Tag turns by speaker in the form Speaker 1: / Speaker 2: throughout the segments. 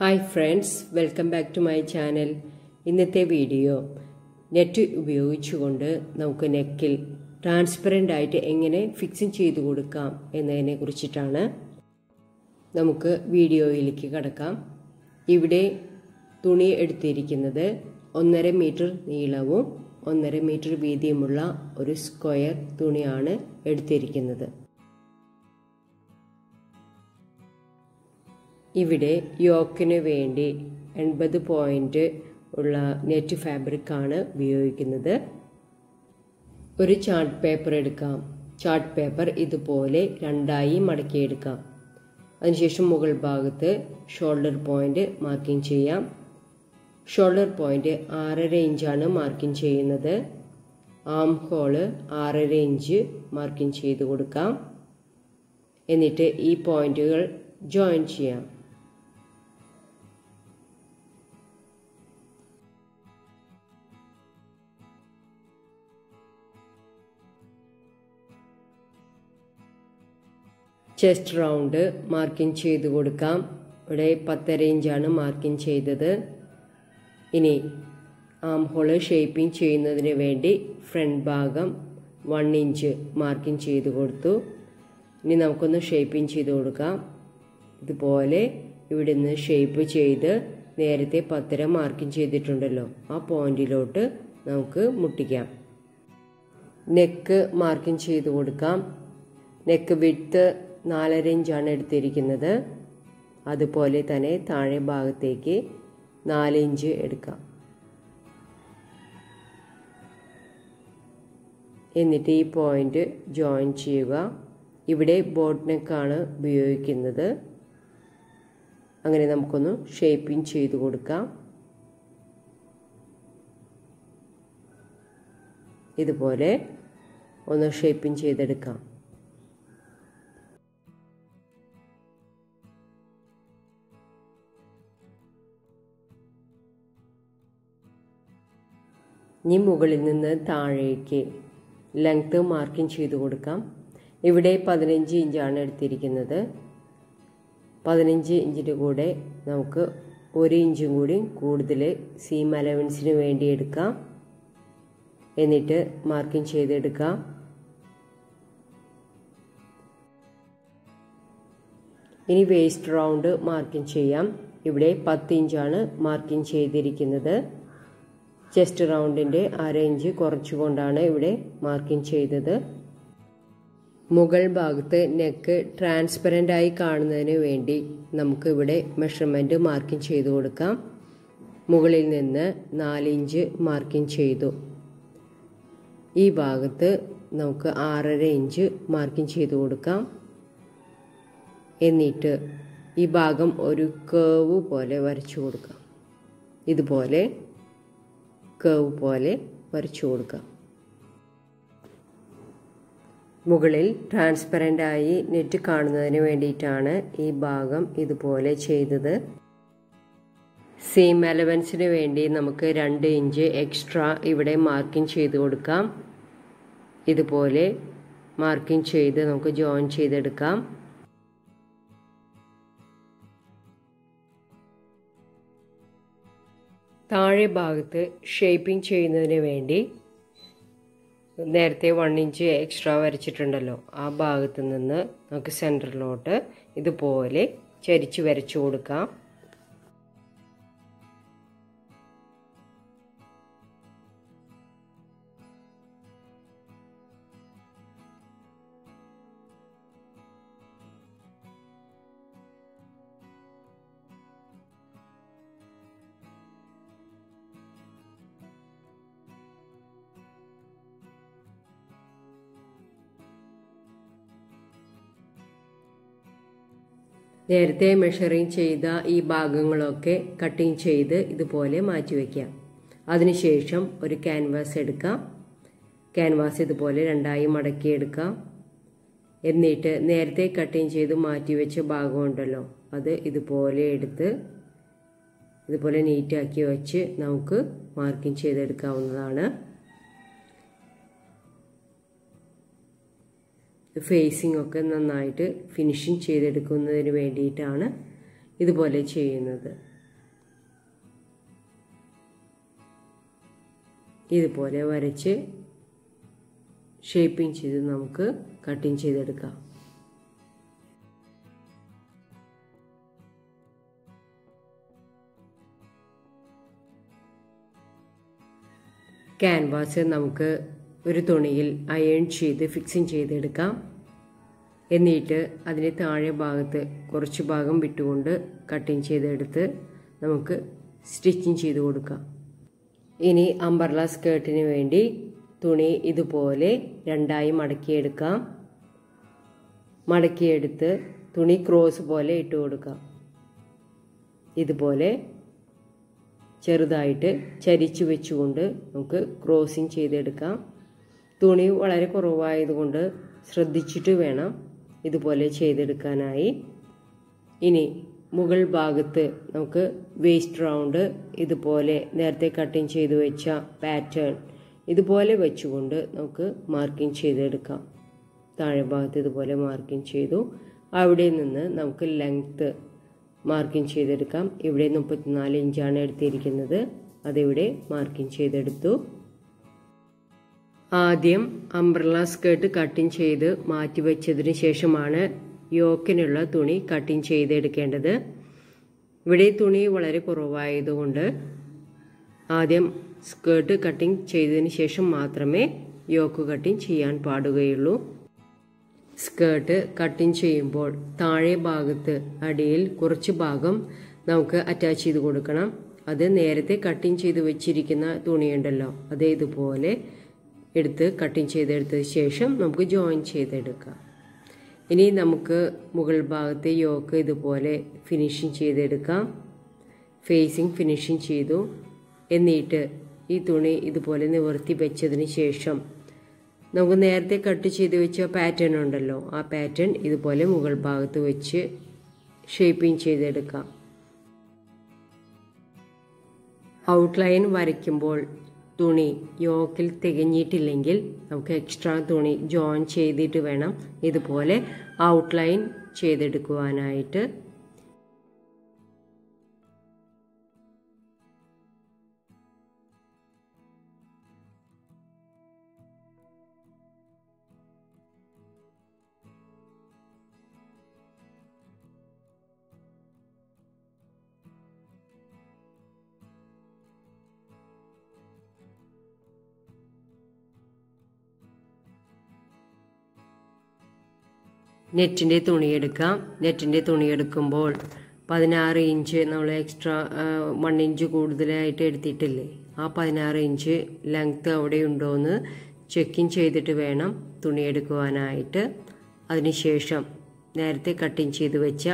Speaker 1: Hi friends welcome back to my channel ഇന്നത്തെ video net ഉപയോഗിച്ചുകൊണ്ട് നമുക്ക് നെക്കിൽ ട്രാൻസ്പെറന്റ് ആയിട്ട് എങ്ങനെ ഫിക്സിങ് ചെയ്തു കൊടുക്കാം എന്നതിനെ കുറിച്ചിട്ടാണ് നമുക്ക് വീഡിയോയിലേക്ക് കടക്കാം. ഇവിടെ തുണി എടുത്തിരിക്കുന്നത് ഒന്നര മീറ്റർ നീളവും ഒന്നര മീറ്റർ വീതിയുമുള്ള ഒരു സ്ക്വയർ തുണിയാണ് എടുത്തിരിക്കുന്നത്. ഇവിടെ യോക്കിന് വേണ്ടി എൺപത് പോയിന്റ് ഉള്ള നെറ്റ് ഫാബ്രിക്കാണ് ഉപയോഗിക്കുന്നത്. ഒരു ചാർട്ട് പേപ്പർ എടുക്കാം. ചാർട്ട് പേപ്പർ ഇതുപോലെ രണ്ടായി മടക്കിയെടുക്കാം. അതിനുശേഷം മുകൾ ഭാഗത്ത് ഷോൾഡർ പോയിന്റ് മാർക്കിംഗ് ചെയ്യാം. ഷോൾഡർ പോയിന്റ് ആറര ഇഞ്ചാണ് മാർക്കിംഗ് ചെയ്യുന്നത്. ആം ഹോൾ ആറര ഇഞ്ച് മാർക്കിംഗ് ചെയ്ത് കൊടുക്കാം. എന്നിട്ട് ഈ പോയിന്റുകൾ ജോയിൻ ചെയ്യാം. ചെസ്റ്റ് റൗണ്ട് മാർക്കിംഗ് ചെയ്ത് കൊടുക്കാം. ഇവിടെ പത്തര ഇഞ്ചാണ് മാർക്കിംഗ് ചെയ്തത്. ഇനി ആം ഹോൾ ഷേപ്പിംഗ് ചെയ്യുന്നതിന് വേണ്ടി ഫ്രണ്ട് ഭാഗം വൺ ഇഞ്ച് മാർക്കിംഗ് ചെയ്ത് കൊടുത്തു. ഇനി നമുക്കൊന്ന് ഷേപ്പിംഗ് ചെയ്ത് കൊടുക്കാം. ഇതുപോലെ ഇവിടെ നിന്ന് ഷേപ്പ് ചെയ്ത് നേരത്തെ പത്തര മാർക്കിംഗ് ചെയ്തിട്ടുണ്ടല്ലോ. ആ പോയിന്റിലോട്ട് നമുക്ക് മുട്ടിക്കാം. നെക്ക് മാർക്കിംഗ് ചെയ്ത് കൊടുക്കാം. നെക്ക് വിട്ട് നാലര ഇഞ്ചാണ് എടുത്തിരിക്കുന്നത്. അതുപോലെ തന്നെ താഴെ ഭാഗത്തേക്ക് നാല് ഇഞ്ച് എടുക്കാം. എന്നിട്ട് ഈ പോയിന്റ് ജോയിൻ ചെയ്യുക. ഇവിടെ ബോട്ട് നെക്കാണ് ഉപയോഗിക്കുന്നത്. അങ്ങനെ നമുക്കൊന്ന് ഷേപ്പിംഗ് ചെയ്ത് കൊടുക്കാം. ഇതുപോലെ ഒന്ന് ഷേപ്പിംഗ് ചെയ്തെടുക്കാം. ഇനി മുകളിൽ നിന്ന് താഴേക്ക് ലെങ്ത്ത് മാർക്കിംഗ് ചെയ്ത് കൊടുക്കാം. ഇവിടെ പതിനഞ്ച് ഇഞ്ചാണ് എടുത്തിരിക്കുന്നത്. പതിനഞ്ച് ഇഞ്ചിന്റെ കൂടെ നമുക്ക് ഒരു ഇഞ്ചും കൂടി കൂടുതൽ സീം അലവൻസിന് വേണ്ടി എടുക്കാം. എന്നിട്ട് മാർക്കിംഗ് ചെയ്തെടുക്കാം. ഇനി വേസ്റ്റ് റൗണ്ട് മാർക്കിംഗ് ചെയ്യാം. ഇവിടെ പത്ത് ഇഞ്ചാണ് മാർക്കിംഗ് ചെയ്തിരിക്കുന്നത്. ചെസ്റ്റ് റൗണ്ടിന്റെ അര ഇഞ്ച് കുറച്ചുകൊണ്ടാണ് ഇവിടെ മാർക്കിംഗ് ചെയ്തത്. മുകൾ ഭാഗത്ത് നെക്ക് ട്രാൻസ്പെറന്റ് ആയി കാണുന്നതിന് വേണ്ടി നമുക്ക് ഇവിടെ മെഷർമെന്റ് മാർക്കിംഗ് ചെയ്തു കൊടുക്കാം. മുകളിൽ നിന്ന് നാലിഞ്ച് മാർക്കിംഗ് ചെയ്തു. ഈ ഭാഗത്ത് നമുക്ക് ആറര ഇഞ്ച് മാർക്കിംഗ് ചെയ്തു കൊടുക്കാം. എന്നിട്ട് ഈ ഭാഗം ഒരു കേവ് പോലെ വരച്ചു കൊടുക്കാം. ഇതുപോലെ കേവ് പോലെ വരച്ചു കൊടുക്കാം മുകളിൽ ട്രാൻസ്പെറന്റ് ആയി നെറ്റ് കാണുന്നതിന് വേണ്ടിയിട്ടാണ് ഈ ഭാഗം ഇതുപോലെ ചെയ്തത്. സെയിം അലവൻസിന് വേണ്ടി നമുക്ക് രണ്ട് ഇഞ്ച് എക്സ്ട്രാ ഇവിടെ മാർക്കിംഗ് ചെയ്ത് കൊടുക്കാം. ഇതുപോലെ മാർക്കിംഗ് ചെയ്ത് നമുക്ക് ജോയിൻ ചെയ്തെടുക്കാം. താഴെ ഭാഗത്ത് ഷേപ്പിംഗ് ചെയ്യുന്നതിന് വേണ്ടി നേരത്തെ വൺ ഇഞ്ച് എക്സ്ട്രാ വരച്ചിട്ടുണ്ടല്ലോ. ആ ഭാഗത്ത് നിന്ന് നമുക്ക് സെന്ററിലോട്ട് ഇതുപോലെ ചരിച്ച് വരച്ചു കൊടുക്കാം. നേരത്തെ മെഷറിങ് ചെയ്ത ഈ ഭാഗങ്ങളൊക്കെ കട്ടിങ് ചെയ്ത് ഇതുപോലെ മാറ്റി വയ്ക്കാം അതിനുശേഷം ഒരു ക്യാൻവാസ് എടുക്കാം. ക്യാൻവാസ് ഇതുപോലെ രണ്ടായി മടക്കിയെടുക്കാം എന്നിട്ട് നേരത്തെ കട്ടിങ് ചെയ്ത് മാറ്റി വെച്ച ഭാഗമുണ്ടല്ലോ അത് ഇതുപോലെ എടുത്ത് ഇതുപോലെ നീറ്റാക്കി വെച്ച് നമുക്ക് മാർക്കിംഗ് ചെയ്തെടുക്കാവുന്നതാണ്. ഫേസിംഗ് ഒക്കെ നന്നായിട്ട് ഫിനിഷിങ് ചെയ്തെടുക്കുന്നതിന് വേണ്ടിയിട്ടാണ് ഇതുപോലെ ചെയ്യുന്നത്. ഇതുപോലെ വരച്ച് ഷേപ്പിംഗ് ചെയ്ത് നമുക്ക് കട്ടിങ് ചെയ്തെടുക്കാം. ക്യാൻവാസ് നമുക്ക് ഒരു തുണിയിൽ അയൺ ചെയ്ത് ഫിക്സിങ് ചെയ്തെടുക്കാം. എന്നിട്ട് അതിന് താഴെ ഭാഗത്ത് കുറച്ച് ഭാഗം വിട്ടുകൊണ്ട് കട്ടിങ് ചെയ്തെടുത്ത് നമുക്ക് സ്റ്റിച്ചിങ് ചെയ്ത് കൊടുക്കാം. ഇനി അംബർല സ്കേർട്ടിന് വേണ്ടി തുണി ഇതുപോലെ രണ്ടായി മടക്കിയെടുക്കാം. മടക്കിയെടുത്ത് തുണി ക്രോസ് പോലെ ഇട്ട് കൊടുക്കാം. ഇതുപോലെ ചെറുതായിട്ട് ചരിച്ചു വെച്ചുകൊണ്ട് നമുക്ക് ക്രോസിങ് ചെയ്തെടുക്കാം. തുണി വളരെ കുറവായതുകൊണ്ട് ശ്രദ്ധിച്ചിട്ട് വേണം ഇതുപോലെ ചെയ്തെടുക്കാനായി. ഇനി മുകൾ ഭാഗത്ത് നമുക്ക് വേസ്റ്റ് റൗണ്ട് ഇതുപോലെ നേരത്തെ കട്ടിങ് ചെയ്തു വെച്ച പാറ്റേൺ ഇതുപോലെ വെച്ചുകൊണ്ട് നമുക്ക് മാർക്കിംഗ് ചെയ്തെടുക്കാം. താഴെ ഭാഗത്ത് ഇതുപോലെ മാർക്കിംഗ് ചെയ്തു. അവിടെ നിന്ന് നമുക്ക് ലെങ്ത്ത് മാർക്കിംഗ് ചെയ്തെടുക്കാം. ഇവിടെ മുപ്പത്തിനാല് ഇഞ്ചാണ് എടുത്തിരിക്കുന്നത്. അതിവിടെ മാർക്കിംഗ് ചെയ്തെടുത്തു. ആദ്യം അംബ്രല സ്കേർട്ട് കട്ടിങ് ചെയ്ത് മാറ്റി വെച്ചതിന് ശേഷമാണ് യോക്കിനുള്ള തുണി കട്ടിങ് ചെയ്തെടുക്കേണ്ടത്. ഇവിടെ തുണി വളരെ കുറവായതുകൊണ്ട് ആദ്യം സ്കേർട്ട് കട്ടിങ് ചെയ്തതിന് ശേഷം മാത്രമേ യോക്ക് കട്ടിങ് ചെയ്യാൻ പാടുകയുള്ളൂ. സ്കേർട്ട് കട്ടിങ് ചെയ്യുമ്പോൾ താഴെ ഭാഗത്ത് അടിയിൽ കുറച്ച് ഭാഗം നമുക്ക് അറ്റാച്ച് ചെയ്ത് കൊടുക്കണം. അത് നേരത്തെ കട്ടിങ് ചെയ്ത് വെച്ചിരിക്കുന്ന തുണിയുണ്ടല്ലോ അത് ഇതുപോലെ എടുത്ത് കട്ടിങ് ചെയ്തെടുത്തതിന് ശേഷം നമുക്ക് ജോയിൻ ചെയ്തെടുക്കാം. ഇനി നമുക്ക് മുകൾ ഭാഗത്തെ യോക്ക് ഇതുപോലെ ഫിനിഷിങ് ചെയ്തെടുക്കാം. ഫേസിങ് ഫിനിഷിങ് ചെയ്തു. എന്നിട്ട് ഈ തുണി ഇതുപോലെ നിവർത്തി വെച്ചതിന് ശേഷം നമുക്ക് നേരത്തെ കട്ട് ചെയ്ത് വെച്ച പാറ്റേൺ ഉണ്ടല്ലോ ആ പാറ്റേൺ ഇതുപോലെ മുകൾ ഭാഗത്ത് വെച്ച് ഷേപ്പിംഗ് ചെയ്തെടുക്കാം. ഔട്ട്ലൈൻ വരയ്ക്കുമ്പോൾ തുണി യോക്കിൽ തികഞ്ഞിട്ടില്ലെങ്കിൽ നമുക്ക് എക്സ്ട്രാ തുണി ജോയിൻ ചെയ്തിട്ട് വേണം ഇതുപോലെ ഔട്ട്ലൈൻ ചെയ്തെടുക്കുവാനായിട്ട്. നെറ്റിന്റെ തുണി എടുക്കാം. നെറ്റിന്റെ തുണി എടുക്കുമ്പോൾ പതിനാറ് ഇഞ്ച് നമ്മൾ എക്സ്ട്രാ വൺ ഇഞ്ച് കൂടുതലായിട്ട് എടുത്തിട്ടില്ലേ? ആ പതിനാറ് ഇഞ്ച് ലെങ്ത്ത് അവിടെ ഉണ്ടോ എന്ന് ചെക്കിങ് ചെയ്തിട്ട് വേണം തുണി എടുക്കുവാനായിട്ട്. അതിനുശേഷം നേരത്തെ കട്ടിങ് ചെയ്ത് വെച്ച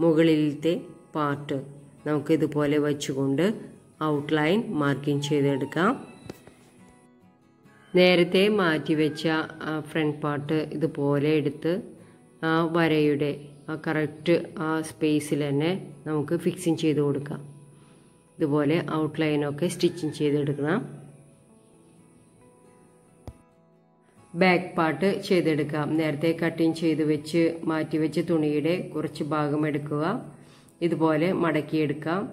Speaker 1: മുകളിലത്തെ പാർട്ട് നമുക്ക് ഇതുപോലെ വെച്ചുകൊണ്ട് ഔട്ട്ലൈൻ മാർക്കിംഗ് ചെയ്തെടുക്കാം. നേരത്തെ മാറ്റി വെച്ച ഫ്രണ്ട് പാർട്ട് ഇതുപോലെ എടുത്ത് ആ വരയുടെ ആ കറക്റ്റ് ആ സ്പേസിൽ തന്നെ നമുക്ക് ഫിക്സിങ് ചെയ്ത് കൊടുക്കാം. ഇതുപോലെ ഔട്ട്ലൈനൊക്കെ സ്റ്റിച്ചിങ് ചെയ്തെടുക്കണം. ബാക്ക് പാർട്ട് ചെയ്തെടുക്കാം. നേരത്തെ കട്ടിങ് ചെയ്ത് വെച്ച് മാറ്റി വെച്ച് തുണിയുടെ കുറച്ച് ഭാഗം എടുക്കുക. ഇതുപോലെ മടക്കിയെടുക്കാം.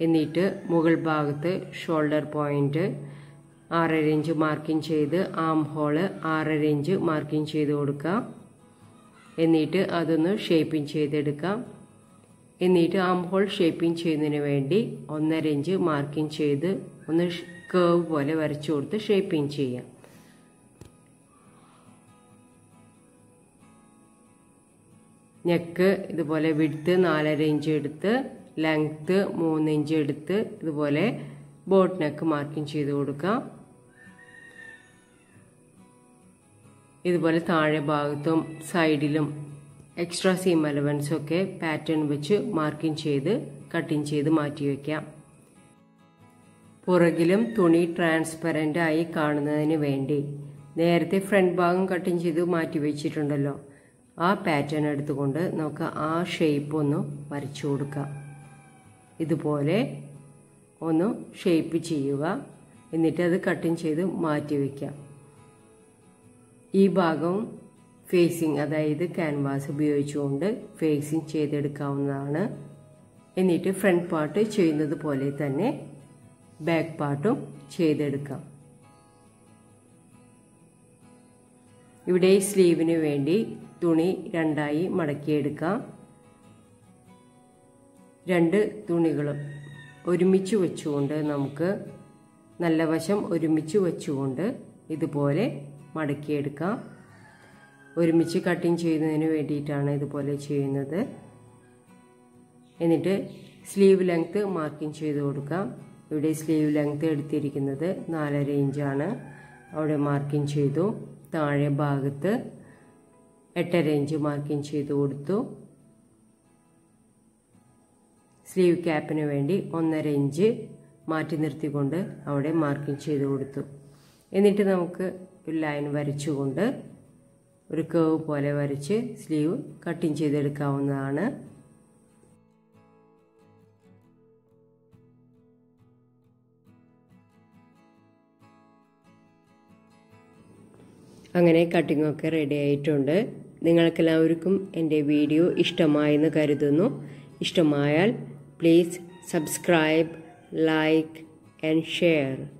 Speaker 1: എന്നിട്ട് മുകൾ ഭാഗത്ത് ഷോൾഡർ പോയിന്റ് ആറര ഇഞ്ച് മാർക്കിംഗ് ചെയ്ത് ആം ഹോൾ ആറര ഇഞ്ച് മാർക്കിംഗ് ചെയ്ത് കൊടുക്കാം. എന്നിട്ട് അതൊന്ന് ഷേപ്പിംഗ് ചെയ്തെടുക്കാം. എന്നിട്ട് ആം ഹോൾ ഷേപ്പിംഗ് ചെയ്യുന്നതിന് വേണ്ടി ഒന്നര ഇഞ്ച് മാർക്കിംഗ് ചെയ്ത് ഒന്ന് കേവ് പോലെ വരച്ചു കൊടുത്ത് ഷേപ്പിംഗ് ചെയ്യാം. നെക്ക് ഇതുപോലെ വിടുത്ത് നാലര ഇഞ്ച് എടുത്ത് ലെങ്ത്ത് മൂന്ന് ഇഞ്ച് എടുത്ത് ഇതുപോലെ ബോട്ട് നെക്ക് മാർക്കിംഗ് ചെയ്ത് കൊടുക്കാം. ഇതുപോലെ താഴെ ഭാഗത്തും സൈഡിലും എക്സ്ട്രാ സീം അലവൻസ് ഒക്കെ പാറ്റേൺ വെച്ച് മാർക്കിംഗ് ചെയ്ത് കട്ടിങ് ചെയ്ത് മാറ്റി വയ്ക്കാം പുറകിലും തുണി ട്രാൻസ്പെറന്റ് ആയി കാണുന്നതിന് വേണ്ടി നേരത്തെ ഫ്രണ്ട് ഭാഗം കട്ടിങ് ചെയ്ത് മാറ്റി വെച്ചിട്ടുണ്ടല്ലോ. ആ പാറ്റേൺ എടുത്തുകൊണ്ട് നമുക്ക് ആ ഷേപ്പ് ഒന്ന് വരച്ചു കൊടുക്കാം. ഇതുപോലെ ഒന്ന് ഷേപ്പ് ചെയ്യുക. എന്നിട്ട് അത് കട്ടിങ് ചെയ്ത് മാറ്റി വയ്ക്കാം ഈ ഭാഗം ഫേസിങ് അതായത് ക്യാൻവാസ് ഉപയോഗിച്ചുകൊണ്ട് ഫേസിങ് ചെയ്തെടുക്കാവുന്നതാണ്. എന്നിട്ട് ഫ്രണ്ട് പാർട്ട് ചെയ്യുന്നത് പോലെ തന്നെ ബാക്ക് പാർട്ടും ചെയ്തെടുക്കാം. ഇവിടെ സ്ലീവിന് വേണ്ടി തുണി രണ്ടായി മടക്കിയെടുക്കാം. രണ്ട് തുണികളും ഒരുമിച്ച് വെച്ചുകൊണ്ട് നമുക്ക് നല്ല വശം ഒരുമിച്ച് വെച്ചുകൊണ്ട് ഇതുപോലെ മടക്കിയെടുക്കാം. ഒരുമിച്ച് കട്ടിങ് ചെയ്യുന്നതിന് വേണ്ടിയിട്ടാണ് ഇതുപോലെ ചെയ്യുന്നത്. എന്നിട്ട് സ്ലീവ് ലെങ്ത്ത് മാർക്കിംഗ് ചെയ്ത് കൊടുക്കാം. ഇവിടെ സ്ലീവ് ലെങ്ത്ത് എടുത്തിരിക്കുന്നത് നാലര ഇഞ്ചാണ് അവിടെ മാർക്കിംഗ് ചെയ്തു. താഴെ ഭാഗത്ത് എട്ടര ഇഞ്ച് മാർക്കിംഗ് ചെയ്ത് കൊടുത്തു. സ്ലീവ് ക്യാപ്പിന് വേണ്ടി ഒന്നര ഇഞ്ച് മാറ്റി നിർത്തിക്കൊണ്ട് അവിടെ മാർക്കിംഗ് ചെയ്ത് കൊടുത്തു. എന്നിട്ട് നമുക്ക് ഒരു ലൈൻ വരച്ചുകൊണ്ട് ഒരു കേവ് പോലെ വരച്ച് സ്ലീവ് കട്ടിങ് ചെയ്തെടുക്കാവുന്നതാണ്. അങ്ങനെ കട്ടിങ്ങൊക്കെ റെഡി ആയിട്ടുണ്ട്. നിങ്ങൾക്കെല്ലാവർക്കും എന്റെ വീഡിയോ ഇഷ്ടമായെന്ന് കരുതുന്നു. ഇഷ്ടമായാൽ please subscribe like and share